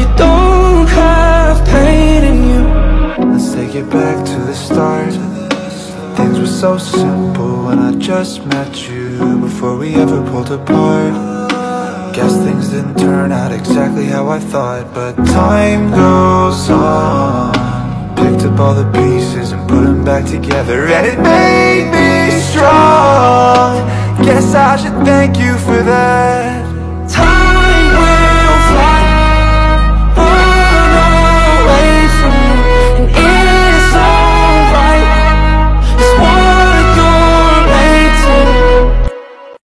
you don't have pain in you. Let's take it back to the start. Things were so simple when I just met you Before we ever pulled apart. Guess things didn't turn out exactly how I thought But time goes on. Picked up all the pieces and put them back together And it made me strong. Guess I should thank you for that.